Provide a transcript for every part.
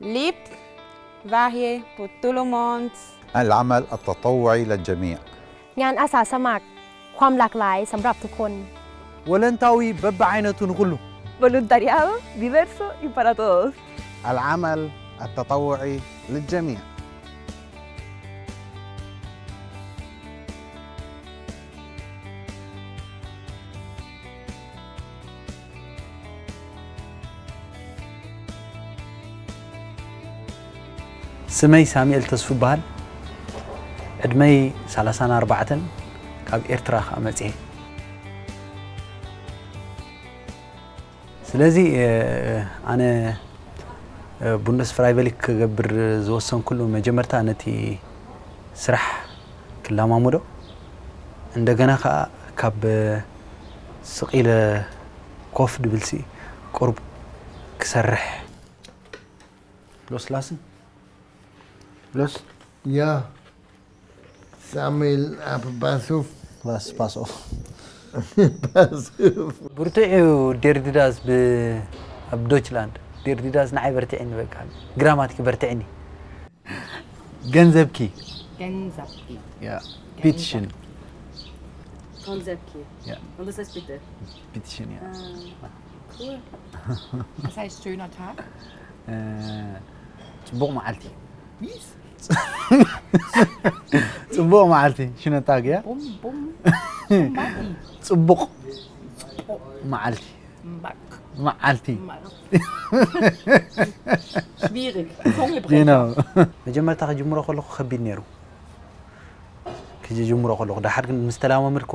ليب فاهي بو العمل التطوعي للجميع. نيان أسا سماك كوام لاك لاي سمراب تكون ولن بب عينة نغلو بلود ديفيرسو y para todos العمل التطوعي للجميع. ስመይ ሳሙኤል ተስፉ ይበሃል። ዕድመይ 34 ካብ ኤርትራ ከዓ መፅአ ስለዚ ኣነ ቡንደስ ፍራይቨሊክ ክገብር ዝወሰንኩሉ መጀመርታ ነቲ ስራሕ ክለማሙዶ እንደገና ከዓ ካብ ስቂለ ኮፍ ድብልሲ ቁርብ ክሰርሕ። ሎስላስን Terus? Ya. Sambil apa pasuf? بس باس اوف برتعو دير ديداز ب بدوتشلاند دير ديداز نعي برتعني بقى جراماتك برتعني جنزبكي جنزبكي يا بيتشن Konzeptki. Ja. Und das heißt bitte? Bitteschön, ja. Ah, cool. Was heißt schöner Tag? Äh, Bon Alti. ፅቡቕ መዓልቲ ሽነታግ እያ Bum, bum. ፅቡቕ መዓልቲ Back. መዓልቲ Schwierig. Zungebrecher. ነው መጀመርታ ክጅምሮ ከለኹ ከቢድ ነይሩ ክጅምሮ ከለኹ ዳሓር ግን ምስ ተላማመድኮ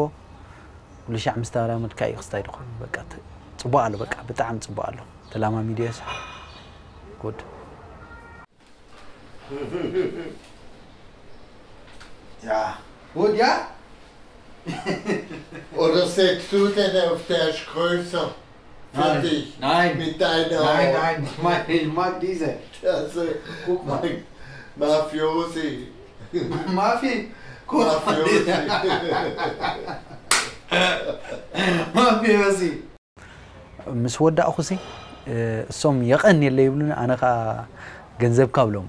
ኩሉ ሻዕ ምስ ተላማመድካ እዩ ክስታይ ድኾን በቃ ት- ፅቡቅ ኣሎ በቃ ብጣዕሚ ፅቡቅ ኣሎ ተላማሚድየስ ጉድ Ja. Gut, ja? Oder setzt du denn auf der ist größer für Nein. dich? Nein. Mit deiner Nein, nein, ich mag, ich mag diese. Also, Guck mal. mein Mafiosi. Mafi, guck mal. Mafiosi. Mafi, was sie. ምስ ወዳእኹ ሲ እሶም የቐን የለ ይብሉኒ ኣነ ከዓ ገንዘብካ ብሎም